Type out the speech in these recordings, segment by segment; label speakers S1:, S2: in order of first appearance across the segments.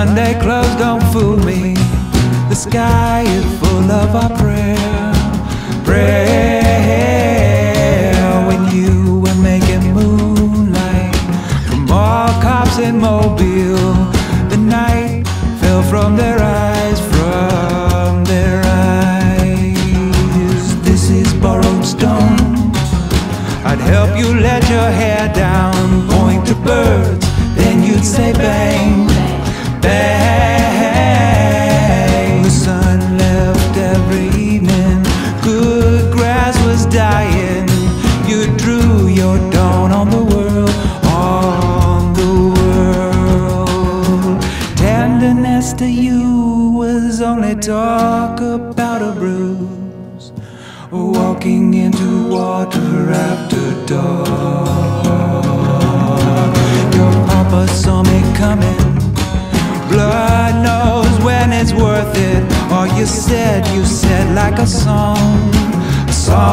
S1: Sunday clothes don't fool me. The sky is full of our prayer. Prayer when you were making moonlight from all cops in Mobile. The night fell from their eyes. To you was only talk about a bruise. Walking into water after dark. Your papa saw me coming. Blood knows when it's worth it. All you said, you said like a song. A song.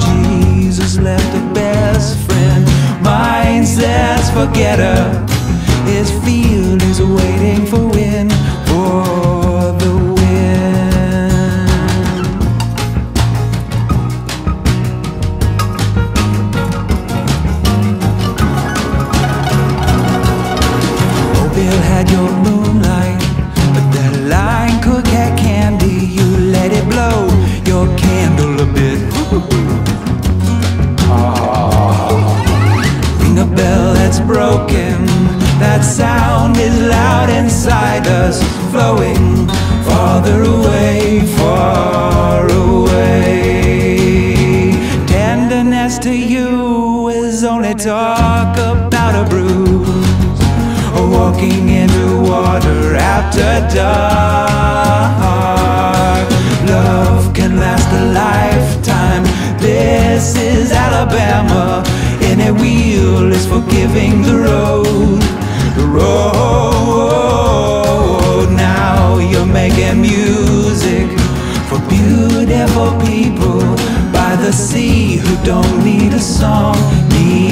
S1: Jesus left a best friend. Mine says, forget her. That sound is loud inside us, flowing farther away, far away. Tenderness to you is only talk about a bruise. Walking into water after dark. Love can last a lifetime. This is Alabama. Any wheel is forgiving the road. The road. Now you're making music for beautiful people by the sea who don't need a song, need a song.